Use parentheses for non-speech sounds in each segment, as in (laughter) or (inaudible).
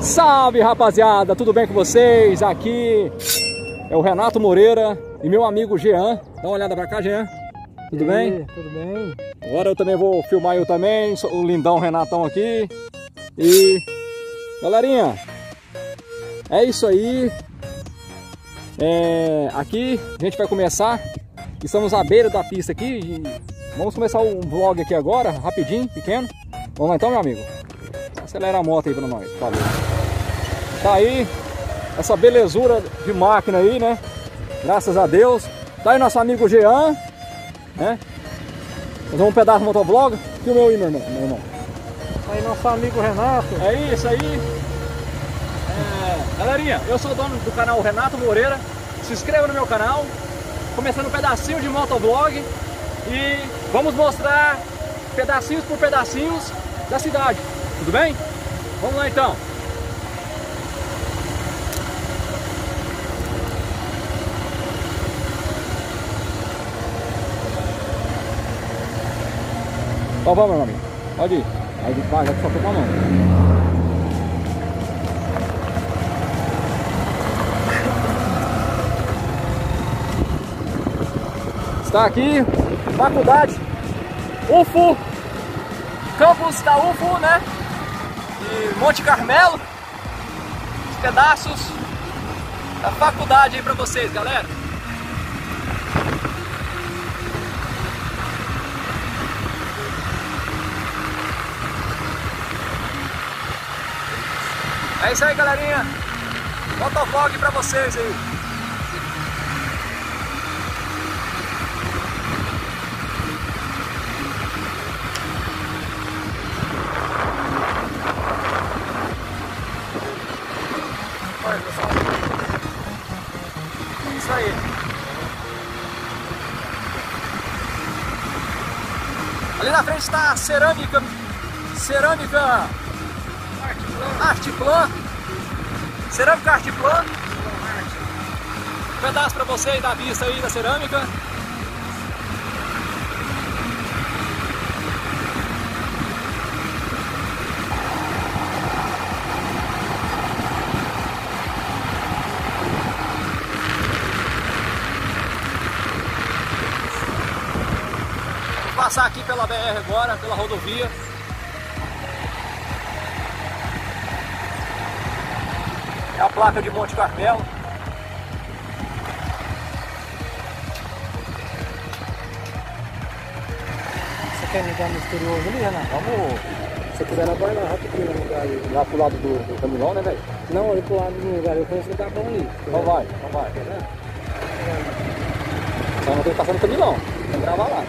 Salve rapaziada, tudo bem com vocês? Aqui é o Renato Moreira e meu amigo Jean. Dá uma olhada pra cá, Jean. Tudo e bem? Tudo bem. Agora eu também vou filmar eu também, o lindão Renatão aqui. E galerinha, é isso aí. É, aqui a gente vai começar. Estamos à beira da pista aqui. vamos começar um vlog aqui agora, rapidinho, pequeno. Vamos lá então, meu amigo. Acelera a moto aí pra nós. Tá aí, essa belezura de máquina aí, né? Graças a Deus. Tá aí nosso amigo Jean, né? Nós vamos um pedaço do motovlog. Filma aí, meu irmão. Meu irmão. Tá aí nosso amigo Renato. É isso aí. É, galerinha, eu sou o dono do canal Renato Moreira. Se inscreva no meu canal. Começando um pedacinho de motovlog. E vamos mostrar pedacinhos por pedacinhos da cidade. Tudo bem? Vamos lá então. Então vamos, meu amigo. Pode ir. Aí vai, vai só com a mão. Está aqui, faculdade UFO, campus da UFO, né? Monte Carmelo. Os pedaços da faculdade aí pra vocês, galera. É isso aí, galerinha. Motovlog pra vocês aí. Isso aí. Ali na frente está a cerâmica. Cerâmica Arteplan. Cerâmica Arteplan. Um pedaço pra vocês da vista aí da cerâmica. Passar aqui pela BR agora, pela rodovia. É a placa de Monte Carmelo. Você quer ligar misterioso ali, Renato? Vamos. Se quiser, nós vai lá rapidinho no lugar ali, lá pro lado do, do caminhão, né, velho? Não, ali pro lado do lugar, eu conheço lugar bom ali. Então vai, então vai. Só não tem que passar no caminhão, tem que gravar lá.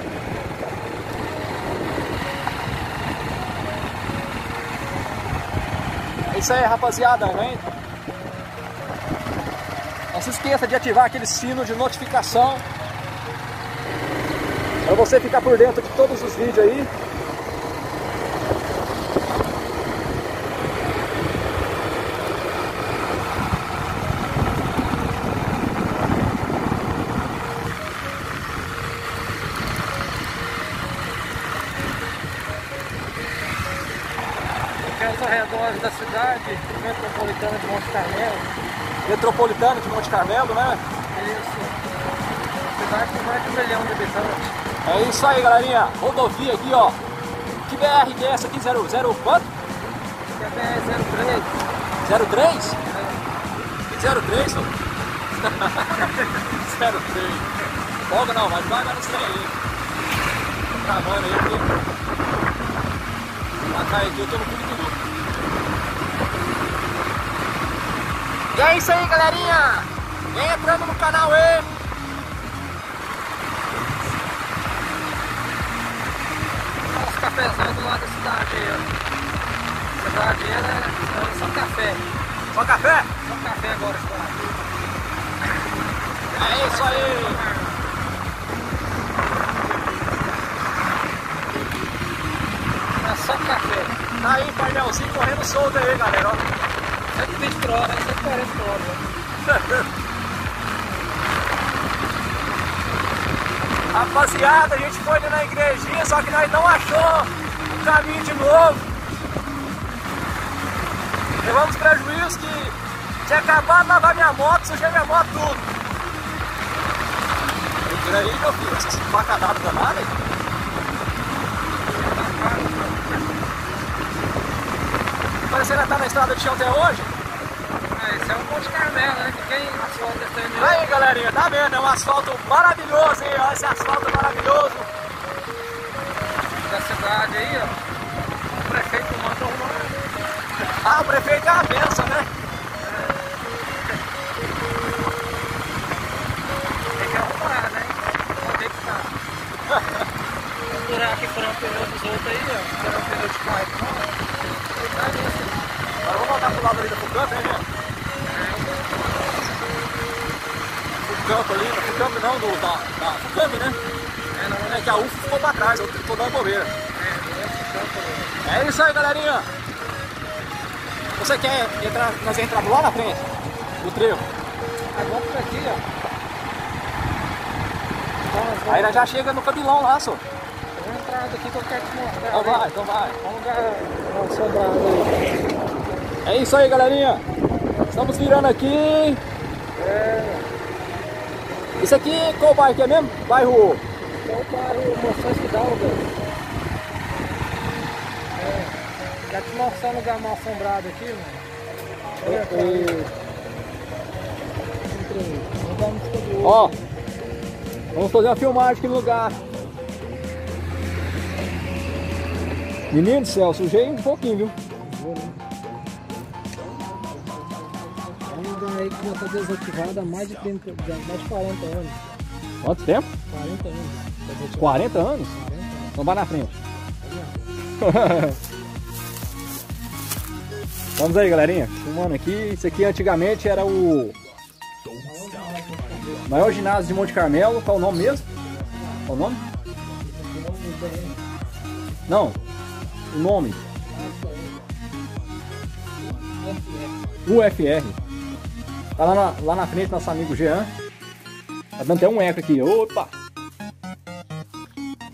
Isso aí, rapaziada, né? Não se esqueça de ativar aquele sino de notificação para você ficar por dentro de todos os vídeos aí. Aqui aos arredores da cidade, metropolitana de Monte Carmelo. Metropolitano de Monte Carmelo, né? Isso. Cidade com mais de um milhão de habitantes. É isso aí, galerinha. Rodovia aqui, ó. Que BR que é essa aqui? 0, 0 quanto? TPE 03. 03? 03, senhor? 03. Folga não, mas vai nesse trem aí. Tô travando aí, porque... Pra cá aqui eu tô no fundo do lucro. E é isso aí, galerinha. Vem entrando no canal aí. Olha os cafezões do lado da cidade aí, ó. Cidade aí, né? É só café. Só café? Só café agora, cidade. É isso aí. É só café. Tá aí, painelzinho correndo solto aí, galera. ó. 120 por hora, 140 por hora. né? Rapaziada, a gente foi ali na igrejinha, só que nós não achou o caminho de novo. Levamos prejuízo que tinha acabado de lavar minha moto, sujei minha moto tudo. Vira aí, meu filho, essa facadada danada aí. Mas você ainda tá na estrada de chão até hoje? É, é um Monte Carmelo, né? Que quem asfalta esse Aí, galerinha, tá vendo? É um asfalto maravilhoso, hein? Olha esse asfalto maravilhoso. da cidade aí, ó. O prefeito manda arrumar. Ah, o prefeito é uma benção, né? Tem que arrumar, né? Não tem que ficar. Procurar aqui por um pneu dos outros aí, ó. Por um pneu de carro. Agora vamos voltar pro lado ali da Fucamp, né, Fucamp ali, da Fucamp não, do, da, da Fucamp, né? É, não É que a UF ficou pra trás, eu tô dando bobeira. é, é campo, É isso aí, galerinha. Você quer entrar, nós entramos lá na frente, do trevo. Aí vamos por aqui, ó. Aí nós já chega no cabilão lá, só. Vamos entrar daqui que eu quero te mostrar. Então vai, então vai. Vamos sobrado aí. É isso aí, galerinha. Estamos virando aqui. É, Isso aqui, qual bairro que é mesmo? Bairro... é o bairro Moções Fidalga. É, já te mostrar um lugar mal assombrado aqui, mano. Olha subir. Ó, vamos fazer uma filmagem aqui no lugar. Menino do céu, sujei um pouquinho, viu? Aí que já está desativado há mais de, 30, já- mais de 40 anos. Quanto tempo? 40 anos. Tá desativado 40 anos? 40 anos. Então vai na frente. (laughs) Vamos aí, galerinha. Filmando aqui. Isso aqui antigamente era o maior ginásio de Monte Carmelo. Qual o nome mesmo? Qual o nome? Não. O nome. UFR. Tá lá na, lá na frente nosso amigo Jean. Tá dando até um eco aqui. Opa!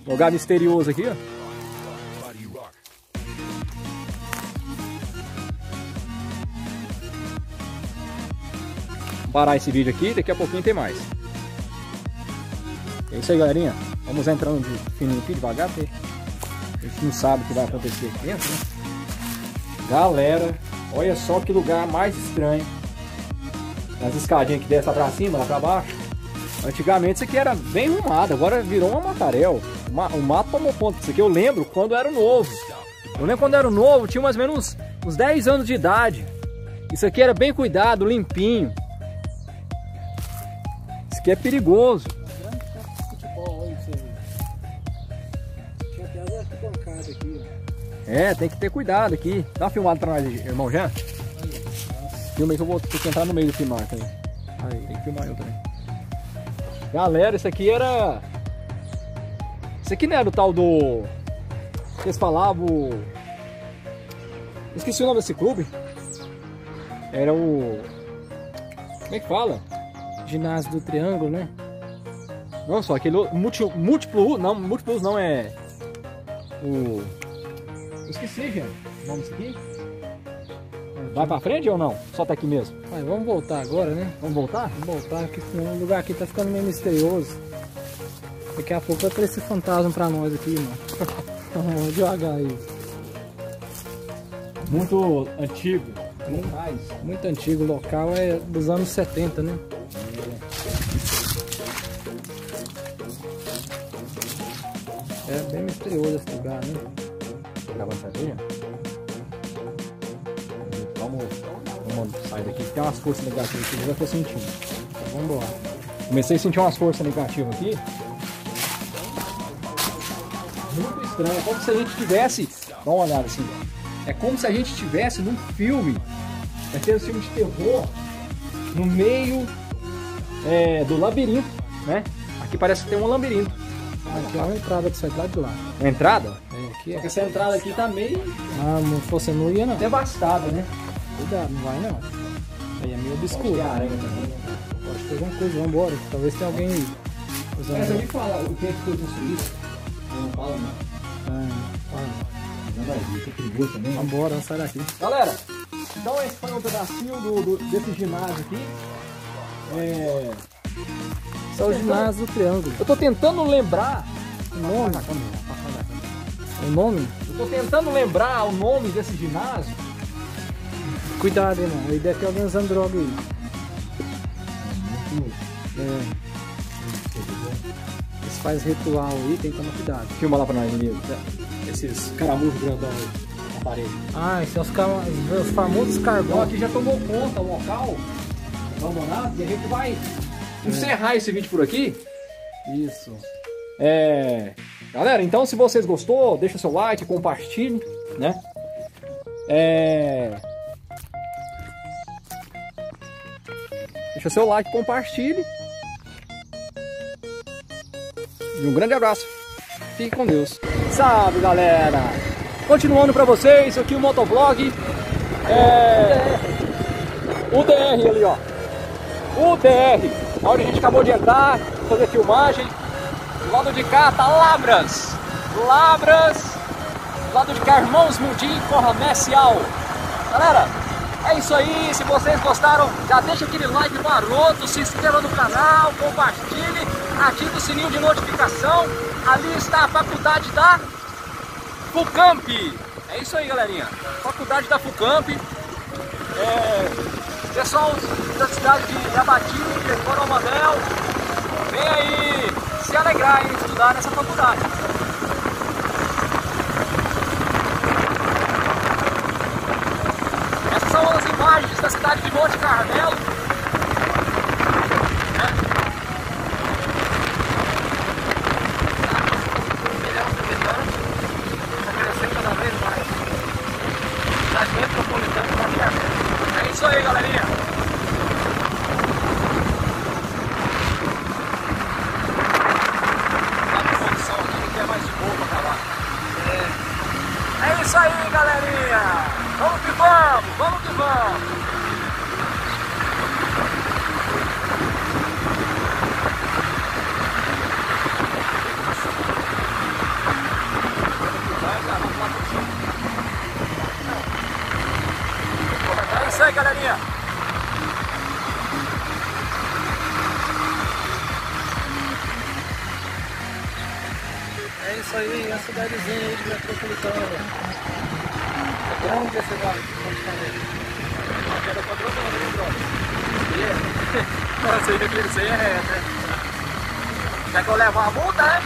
Lugar misterioso aqui, ó. Parar esse vídeo aqui, daqui a pouquinho tem mais. É isso aí, galerinha. Vamos entrando de fininho aqui, devagar, porque a gente não sabe o que vai acontecer aqui dentro, né? Galera, olha só que lugar mais estranho. As escadinhas que desce lá pra cima, lá pra baixo. Antigamente isso aqui era bem arrumado, agora virou uma matarel. O ma- O mato tomou conta disso aqui. Eu lembro quando era novo. Eu lembro quando era novo, tinha mais ou menos uns 10 anos de idade. Isso aqui era bem cuidado, limpinho. Isso aqui é perigoso. É, tem que ter cuidado aqui. Dá uma filmada pra nós, irmão Jean. Filma aí que eu vou ter que entrar no meio do filmar também. Aí, tem que filmar eu também. Galera, isso aqui era. Isso aqui não era o tal do. Vocês falavam. Esqueci o nome desse clube. Era o. Como é que fala? Ginásio do Triângulo, né? Não, só aquele multi, múltiplo. Não, múltiplos não é. O. Esqueci, gente. O nome disso aqui? Vai pra frente ou não? Só tá aqui mesmo. Mas vamos voltar agora, né? Vamos voltar? Vamos voltar, que senão o lugar aqui tá ficando meio misterioso. Daqui a pouco vai aparecer fantasma pra nós aqui, mano. (laughs) Vamos devagar aí. Muito antigo. Locais. Muito antigo, o local é dos anos 70, né? É bem misterioso esse lugar, né? Acabando de saber? Daqui. Tem umas forças negativas aqui, eu já tô sentindo. Então, vamos embora. Comecei a sentir umas forças negativas aqui. Muito estranho. É como se a gente tivesse. Dá uma olhada assim. É como se a gente tivesse num filme. Daqueles filmes de terror. No meio é, do labirinto, né? Aqui parece que tem um labirinto. Aqui é uma entrada que sai lá de lá. A entrada? É, aqui é. que essa entrada aqui tá meio Ah, não fosse não ia não. devastada, né? Cuidado, não vai não. É obscuro. Também. Pode ter alguma coisa, vamos embora. Talvez tenha alguém aí. usando- Mas eu me fala, o que é que foi construído? Eu não falo não. Ah, fala. É vamos sair daqui. Galera, Então esse foi um pedacinho do, do- desse ginásio aqui. É, Esse é o ginásio do triângulo. eu tô tentando lembrar. O nome? O nome? Eu tô tentando lembrar o nome desse ginásio. Cuidado, irmão. Ele deve ter organizando droga aí. É. Eles fazem ritual aí, tem que tomar cuidado. Filma lá pra nós, amigo. Esses caramujos grandão aí na parede. Ah, esses são os, cama- os famosos Então carvão. aqui já tomou conta o local abandonado e a gente vai encerrar esse vídeo por aqui. Isso. É... Galera, então se vocês gostou, deixa seu like, compartilhe, né? É... Deixa seu like, compartilhe. E um grande abraço. Fique com Deus. Salve, galera! Continuando pra vocês, aqui o motovlog. É... O DR ali, ó. O DR. Onde a gente acabou de entrar, fazer filmagem. Do lado de cá tá Labras. Labras. Do lado de cá, Irmãos Mundim, Corramecial. Galera, é isso aí. Se vocês gostaram, já deixa aquele like maroto, se inscreva no canal, compartilhe, ative o sininho de notificação. Ali está a faculdade da FUCAMP. É isso aí, galerinha. Faculdade da FUCAMP. É, pessoal da cidade de Abati, de Coromandel, vem aí se alegrar em estudar nessa faculdade. Essas são as imagens da cidade de Monte Carmelo. É isso aí, galerinha. Tá com condição aqui, que é mais de boa pra acabar. É. é isso aí, galerinha. Vamos que vamos, vamos que vamos. É isso aí. É a cidadezinha aí de metropolitana. É grande a cidade Carmelo. Era patrocinador, hein, brother? Nossa, aí daquele isso aí é reto, né? Quer que eu leve uma multa, né?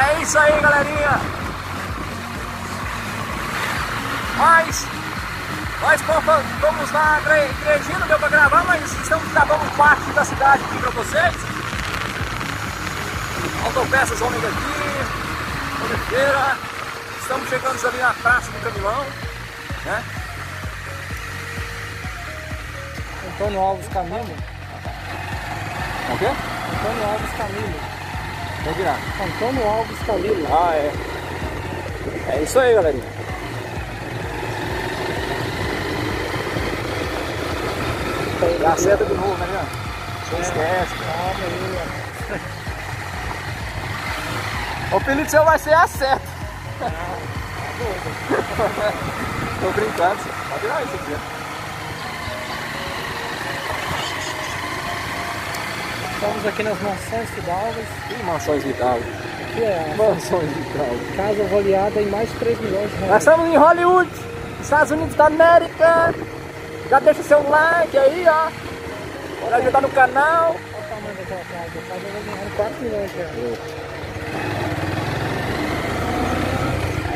É isso aí, galerinha! Mas, nós fomos lá igrejinha, deu pra gravar, mas estamos gravando parte da cidade aqui pra vocês. Autopeças Homem daqui, Oliveira. Estamos chegando ali na Praça do Camilão, né? Antônio Alves Camilo. O quê? Antônio Alves Camilo. Vou virar. Antônio Alves Camilo. Ah, é. É isso aí, galerinha. Dá seta de novo, né, Você esquece. Calma aí, (laughs) O apelido seu vai ser a seta. Tô brincando, você pode virar isso aqui. ó. Estamos aqui nas mansões Fidalgas. Ih, mansões Vidal. Aqui é Mansões Vidal. a casa avaliada em mais de 3 milhões de Nós reais. estamos em Hollywood, Estados Unidos da América. Já deixa seu like aí, ó. Para ajudar no canal. Olha o tamanho daquela casa. A casa vai ganhar 4 milhões.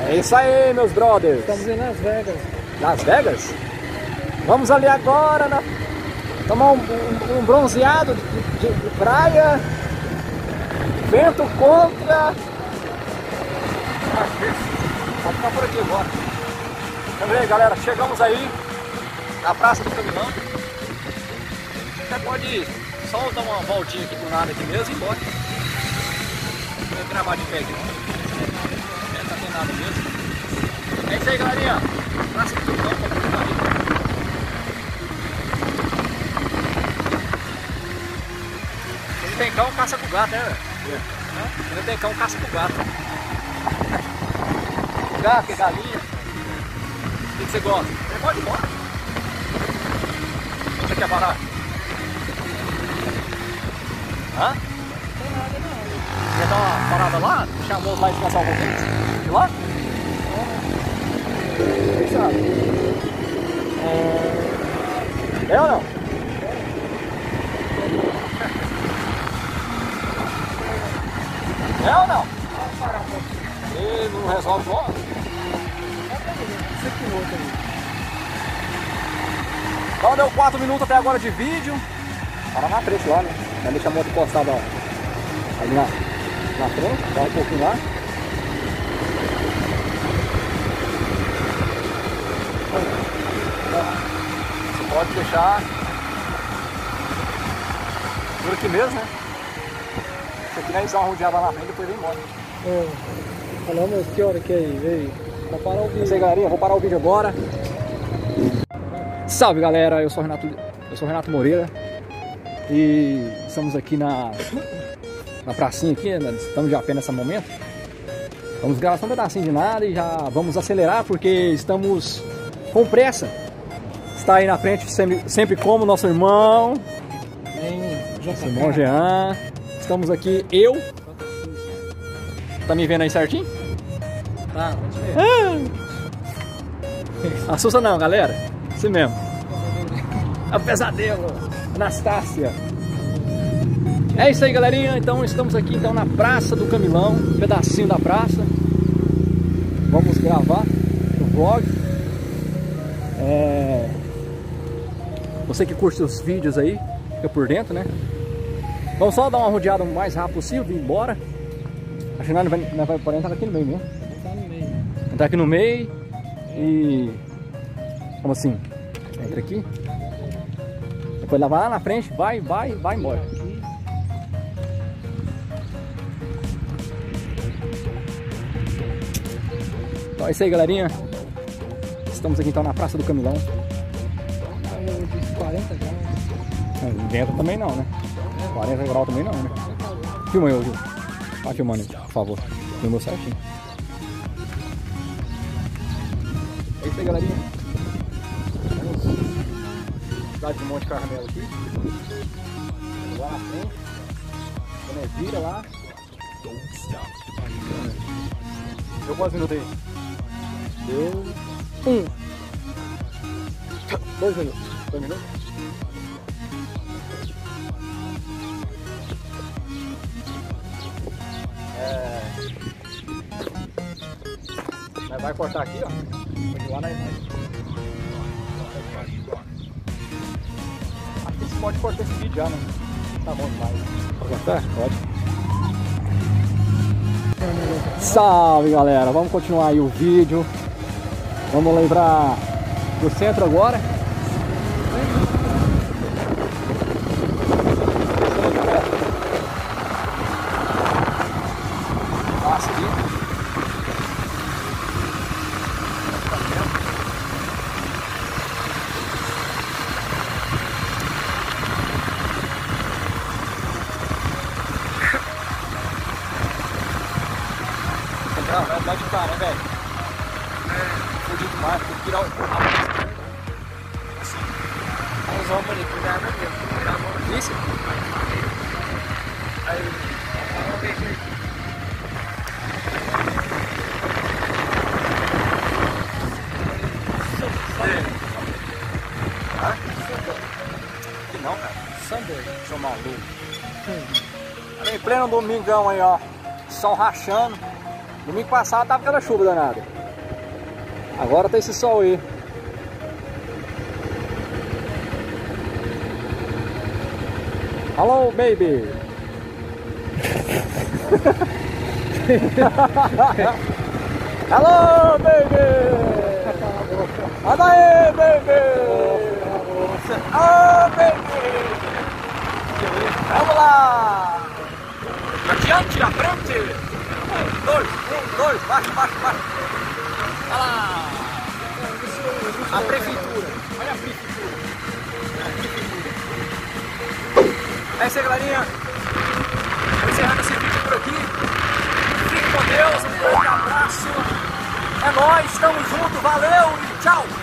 É isso aí, meus brothers. Estamos em Las Vegas. Las Vegas? Vamos ali agora na... tomar um, um- um bronzeado de, de- de praia. Vento contra. Pode ficar por aqui agora. Então, aí, galera, chegamos aí na Praça do Caminhão. Você pode só dar uma voltinha aqui do nada aqui mesmo e ir embora. Não vou gravar de pé aqui não. É, tá sem nada mesmo. É isso aí, galerinha. Praça do Caminhão, pra ficar aí. Quem tem cão, caça com gato, né? Quem não tem cão, caça com gato. gato, galinha? O que você gosta? Você pode ir embora. Você quer parar? Hã? Quer dar uma parada lá? Deixar a moça lá descansar um pouquinho? De lá? Quem sabe? É... é ou não? É ou não? E não resolve logo? Então deu 4 minutos até agora de vídeo. Para na frente lá, né? Vai deixar a moto encostada ó, ali na, na frente, dá um pouquinho lá. Você pode deixar por aqui mesmo, né? Isso aqui nós dá uma rodeada lá na frente e depois vem embora. É. Falamos que hora que é aí, veio. Pra parar o vídeo. galerinha. Vou parar o vídeo agora. Salve, galera. Eu sou o Renato, eu sou Renato Moreira. E estamos aqui na, na pracinha aqui, né? estamos de a pé nesse momento. Vamos gravar só um pedacinho de nada e já vamos acelerar porque estamos com pressa. Está aí na frente sempre, sempre como nosso irmão, nosso irmão Jean. Estamos aqui, eu. Tá me vendo aí certinho? Tá, pode ver. Assusta não, galera. Assim mesmo. (laughs) É o pesadelo. Anastácia. É isso aí, galerinha. Então estamos aqui então na Praça do Camilão, um pedacinho da praça. Vamos gravar o vlog. É... Você que curte os vídeos aí, fica por dentro, né? Vamos só dar uma rodeada o mais rápido possível, ir embora. Acho que nós não vai, nós vai parar entrar aqui no meio mesmo. Tá meio. Entrar aqui no meio e. Como assim? Entra aqui. Depois lá vai lá na frente, vai, vai, vai embora. Então é isso aí, galerinha. Estamos aqui então na Praça do Camilão. Tá no de 40 graus. Dentro também não, né? 40 graus também não, né? Filma eu, Gil. Vai filmando por favor. Filmou certinho. É isso aí, galerinha. Cidade de Monte Carmelo aqui. Lá na frente. Quando é vira lá. Deu quantos minutos aí? Deu um. Dois minutos. Dois minutos? É... Vai cortar aqui, ó. Continuar na imagem. Pode cortar esse vídeo já, né? Tá bom demais. Pode cortar? Pode. Salve galera, vamos continuar aí o vídeo. Vamos lembrar do centro agora. Homens ali, cuidado mesmo. Isso? Aí. Vamos ver aqui. Não, cara. Sunday. Seu maluco. Em pleno domingão aí, ó. Sol rachando. Domingo passado tava aquela chuva danada. Agora tá esse sol aí. Hello, baby. Hello, baby. Anda aí, baby. Oh, baby. Vamos lá. Adiante, à frente. Dois, um, dois, baixo, baixo, baixo. Olha lá. A prefeitura. É isso aí, galerinha. Vou encerrando esse vídeo por aqui. Fique com Deus. Um grande abraço. É nóis. tamo junto, valeu e tchau!